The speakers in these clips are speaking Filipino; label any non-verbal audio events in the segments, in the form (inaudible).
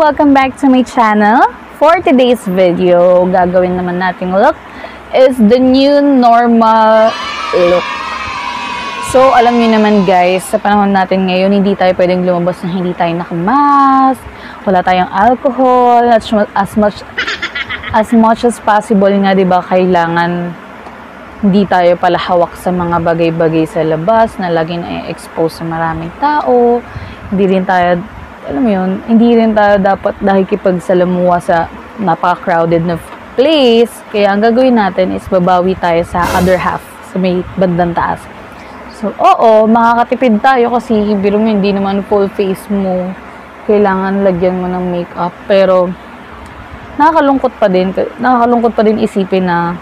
Welcome back to my channel. For today's video, gagawin naman nating look is the new normal look. So, alam niyo naman guys, sa panahon natin ngayon, hindi tayo pwedeng lumabas na hindi tayo nakamask, wala tayong alcohol, as, as much as much as possible nga, 'di ba, kailangan hindi tayo pala hawak sa mga bagay-bagay sa labas na laging na-expose sa maraming tao. Hindi rin tayo, alam mo yun, hindi rin tayo dapat nakikipagsalamuha sa napaka-crowded na place. Kaya ang gagawin natin is babawi tayo sa other half, sa may bandang taas. So, oo, makakatipid tayo kasi biro mo hindi naman full face mo. Kailangan lagyan mo ng makeup. Pero, nakakalungkot pa din, nakakalungkot pa din isipin na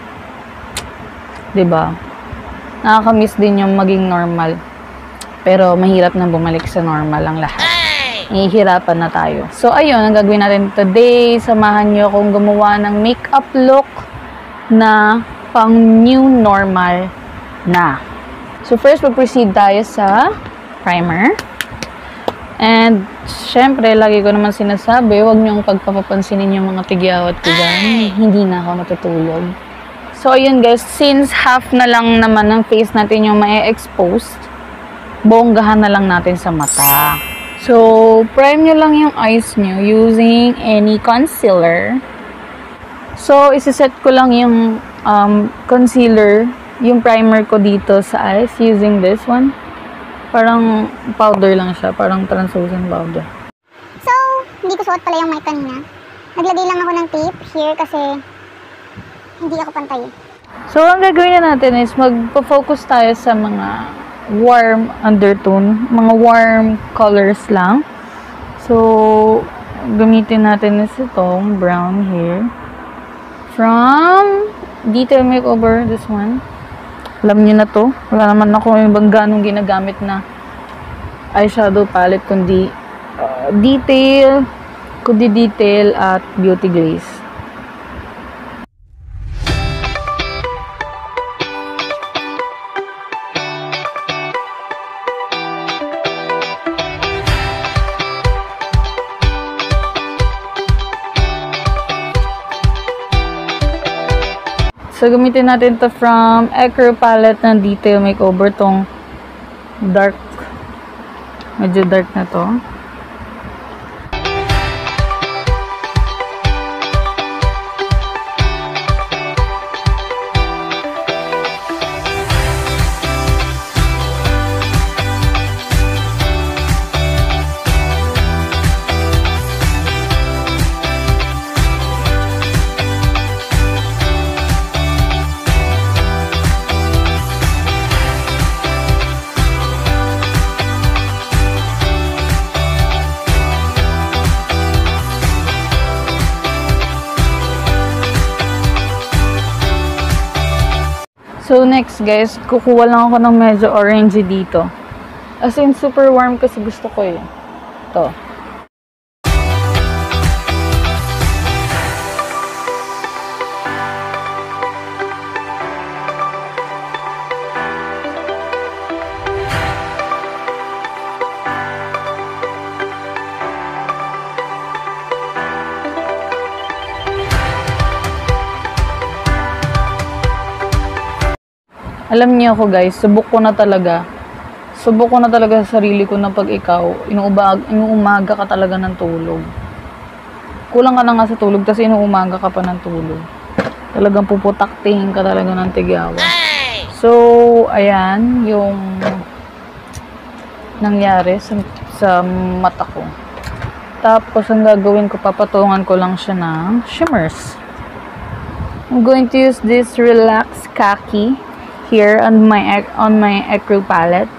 'di ba? Nakaka-miss din yung maging normal. Pero mahirap na bumalik sa normal ang lahat. Nahihirapan na tayo. So ayun, ang gagawin natin today, samahan niyo akong gumawa ng makeup look na pang new normal na. So first, mag-proceed tayo sa primer. And, syempre, lagi ko naman sinasabi, huwag niyong pagpapapansinin yung mga tigyawat ko dyan. Hindi na ako matutulog. So, ayun guys, since half na lang naman ng face natin yung ma-exposed, bonggahan na lang natin sa mata. So, prime nyo lang yung eyes nyo using any concealer. So, isiset ko lang yung um, concealer, yung primer ko dito sa eyes using this one. Parang powder lang siya, parang translucent powder. So, hindi ko suot pala yung mic kanina. Naglagay lang ako ng tape here kasi hindi ako pantay. So, ang gagawin na natin is magpo-focus tayo sa mga warm undertone, mga warm colors lang. So, gamitin natin is itong brown here. From Detail Makeover, this one. Alam niyo na to. Wala naman ako ibang ganong ginagamit na eyeshadow palette, kundi uh, detail, kundi detail at beauty glaze. So, gamitin natin to from Ecro palette ng Detail Makeover tong dark. Medyo dark na to. Next guys, kukuha lang ako ng medyo orangey dito. As in, super warm kasi gusto ko eh. Ito. Alam niyo ako guys, subok ko na talaga. Subok ko na talaga sa sarili ko na pag ikaw, inuubag, inuumaga ka talaga ng tulog. Kulang ka na nga sa tulog kasi inuumaga ka pa ng tulog. Talagang puputaktihin ka talaga ng tigyawa. So, ayan, yung nangyari sa, sa mata ko. Tapos, ang gagawin ko, papatungan ko lang siya ng shimmers. I'm going to use this Relax Kaki here on my on my Ecru palette.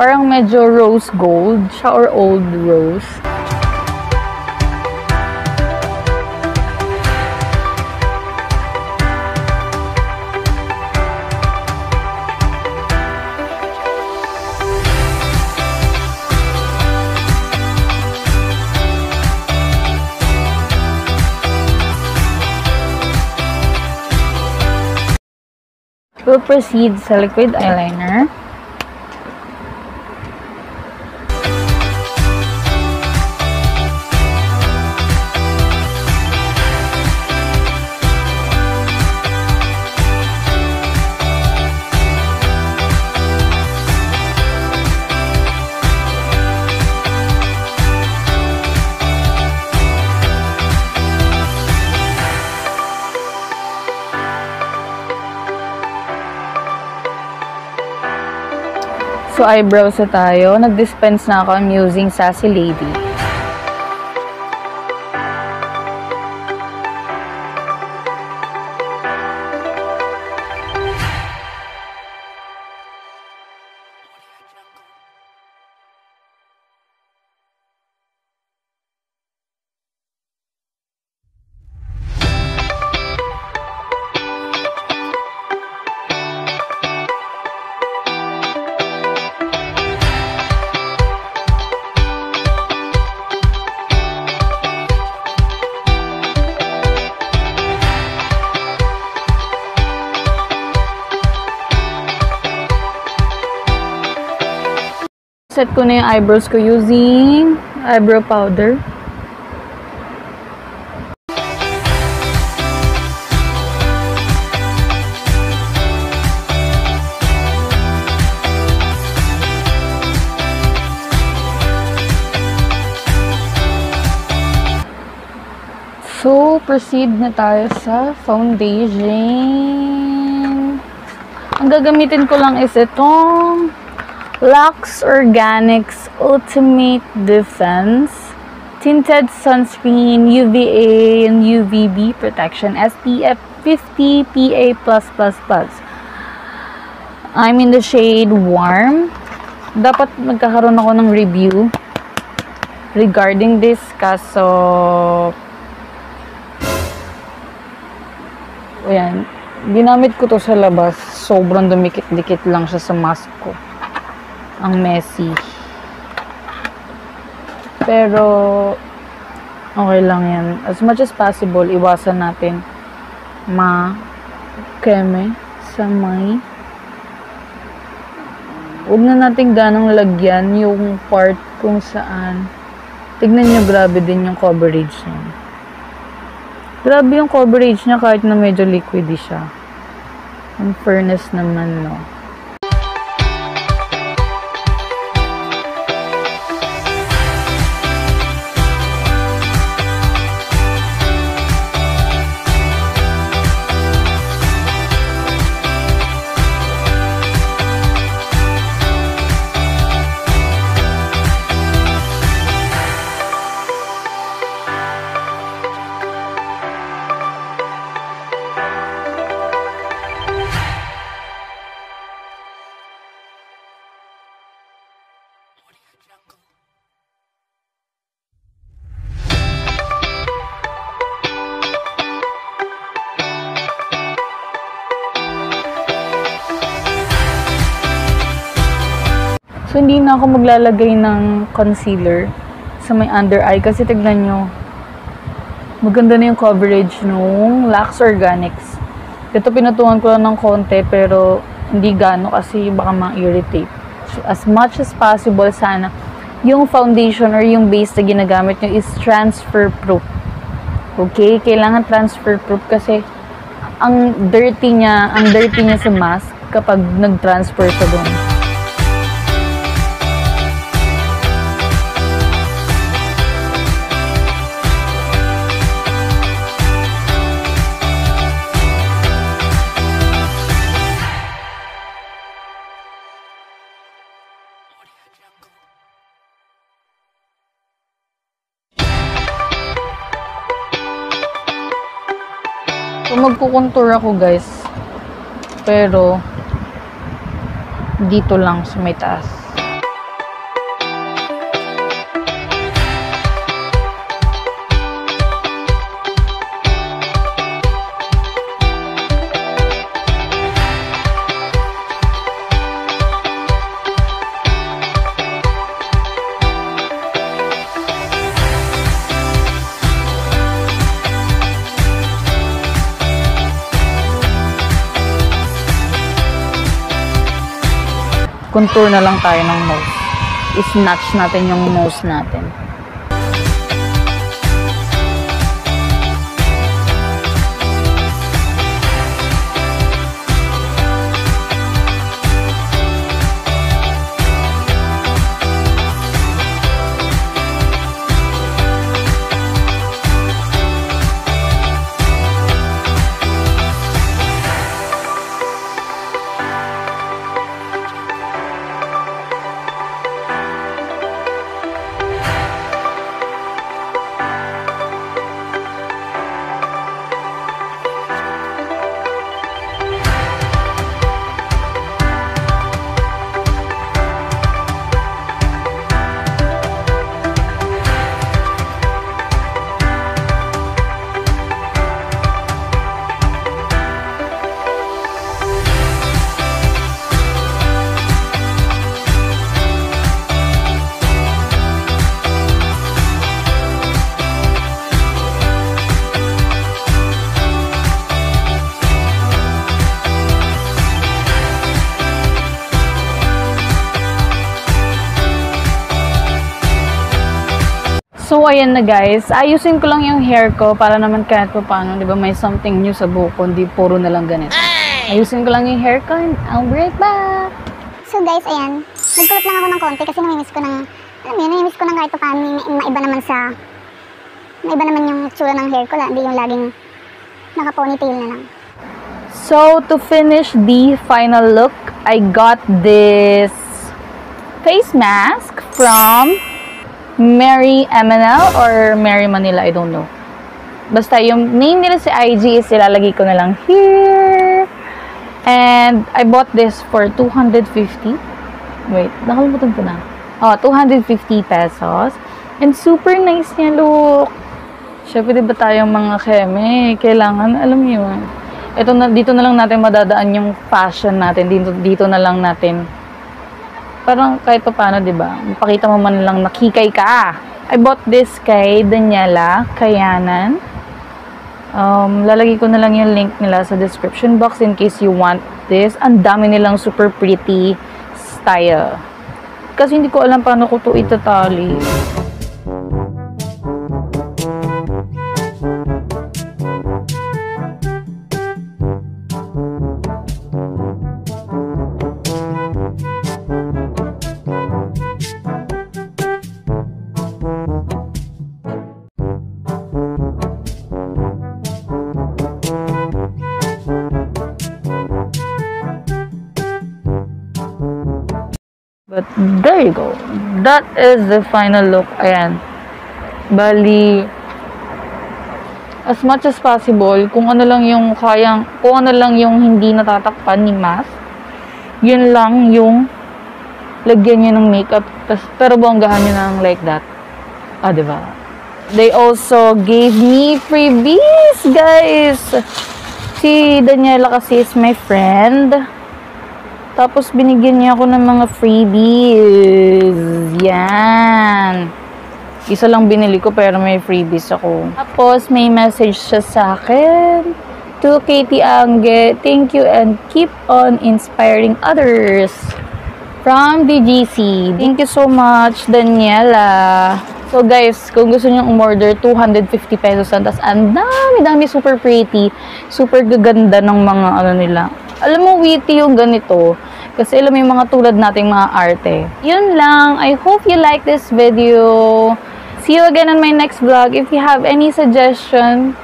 Parang medyo rose gold siya or old rose. We'll proceed sa liquid eyeliner. So, eyebrows na tayo. Nag-dispense na ako. I'm using Sassy Lady. Set ko na yung eyebrows ko using eyebrow powder. So, proceed na tayo sa foundation. Ang gagamitin ko lang is itong Lux Organics Ultimate Defense Tinted Sunscreen UVA and UVB Protection SPF 50 PA+++. I'm in the shade Warm. Dapat magkakaroon ako ng review regarding this kaso ayan ginamit ko to sa labas sobrang dumikit-dikit lang siya sa mask ko ang messy. Pero, okay lang yan. As much as possible, iwasan natin ma-keme sa may huwag na natin ganang lagyan yung part kung saan tignan nyo grabe din yung coverage niya. Grabe yung coverage niya kahit na medyo liquidy siya. Ang fairness naman, no. So, hindi na ako maglalagay ng concealer sa may under eye kasi tignan nyo, maganda na yung coverage nung Lux Organics. Ito pinutuhan ko lang ng konti pero hindi gano kasi baka ma-irritate. So, as much as possible sana yung foundation or yung base na ginagamit nyo is transfer proof. Okay? Kailangan transfer proof kasi ang dirty niya, ang dirty niya sa mask kapag nag-transfer siya doon. So, magkukontour ako, guys. Pero, dito lang sa may taas. Contour na lang tayo ng nose. I-snatch natin yung nose natin. So, ayan na guys. Ayusin ko lang yung hair ko para naman kahit pa paano, di ba, may something new sa buko, hindi puro na lang ganito. Ayusin ko lang yung hair ko and I'll be right back. So guys, ayan. Nagkulot lang ako ng konti kasi namimiss ko ng, alam mo yun, namimiss ko ng kahit pa paano may maiba naman sa, maiba naman yung tsura ng hair ko, hindi yung laging naka-ponytail na lang. So, to finish the final look, I got this face mask from Mary MNL or Mary Manila, I don't know. Basta yung name nila sa IG is ilalagay ko na lang here. And I bought this for 250. Wait, nakalimutan ko na. Oh, 250 pesos. And super nice niya, look. Siyempre, di ba tayong mga keme, kailangan, alam yun. Ito na, dito na lang natin madadaan yung fashion natin. Dito, dito na lang natin. Parang kahit pa paano, di ba? Mapakita mo man lang nakikay ka. I bought this kay Daniela Kayanan. Um, lalagay ko na lang yung link nila sa description box in case you want this. Ang dami nilang super pretty style. Kasi hindi ko alam paano ko to itatali. But there you go. That is the final look. Ayan. Bali, as much as possible, kung ano lang yung kayang, kung ano lang yung hindi natatakpan ni mask, yun lang yung lagyan niya ng makeup, tas, pero bonggahan niya ng like that. Ah, di ba? They also gave me freebies, guys! Si Daniela kasi is my friend. Tapos binigyan niya ako ng mga freebies. Yan. Isa lang binili ko pero may freebies ako. Tapos may message siya sa akin. To Katie Ange, thank you and keep on inspiring others. From DGC. Thank you so much, Daniela. So guys, kung gusto niyo umorder, 250 pesos lang. Tapos ang dami-dami, super pretty. Super gaganda ng mga ano nila. Alam mo, witty yung ganito. Kasi alam mo yung mga tulad nating mga arte. Yun lang. I hope you like this video. See you again on my next vlog. If you have any suggestion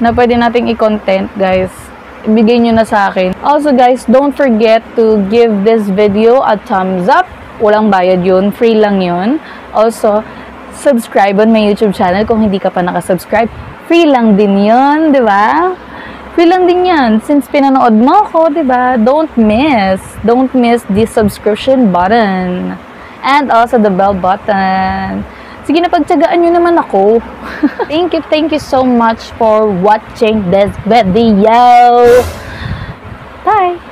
na pwede nating i-content, guys, ibigay nyo na sa akin. Also, guys, don't forget to give this video a thumbs up. Walang bayad yun. Free lang yun. Also, subscribe on my YouTube channel kung hindi ka pa nakasubscribe. Free lang din yun, di ba? Free lang din yan. Since pinanood mo ako, di ba? Don't miss. Don't miss the subscription button. And also the bell button. Sige na, pagtsagaan nyo naman ako. (laughs) thank you, thank you so much for watching this video. Bye!